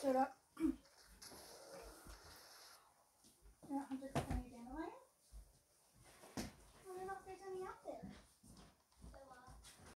She's thinking